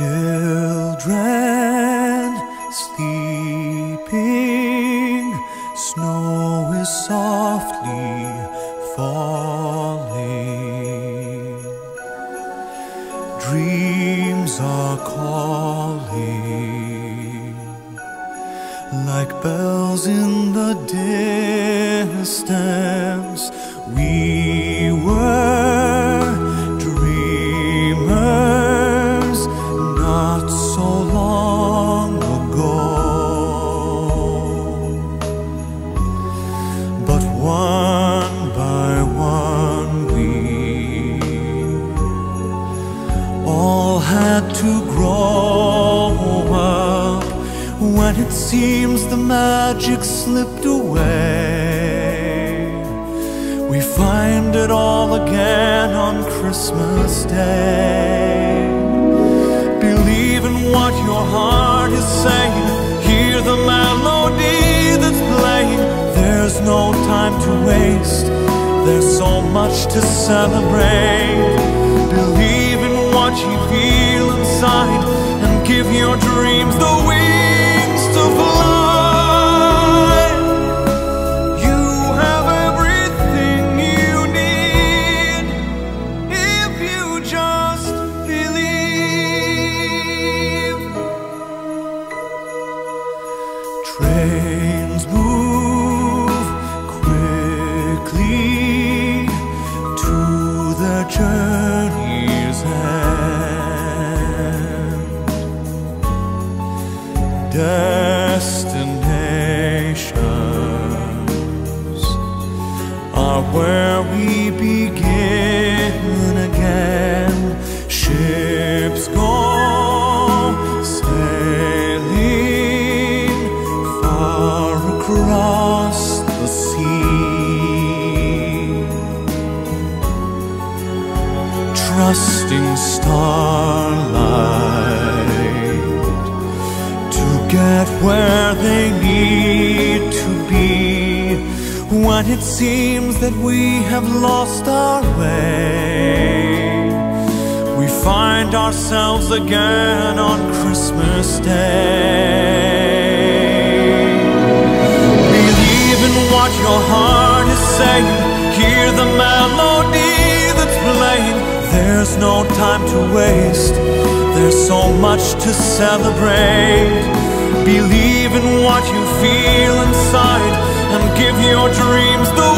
Children sleeping, snow is softly falling. Dreams are calling like bells in the distance. Had to grow up when it seems the magic slipped away. We find it all again on Christmas Day. Believe in what your heart is saying. Hear the melody that's playing. There's no time to waste. There's so much to celebrate. Believe in what you give your dreams the wings to fly. You have everything you need if you just believe. Trains Destinations are where we begin again. Ships go sailing far across the sea, trusting starlight to be. When it seems that we have lost our way, we find ourselves again on Christmas Day. Believe in what your heart is saying. Hear the melody that's playing. There's no time to waste. There's so much to celebrate. Believe in what you feel inside and give your dreams the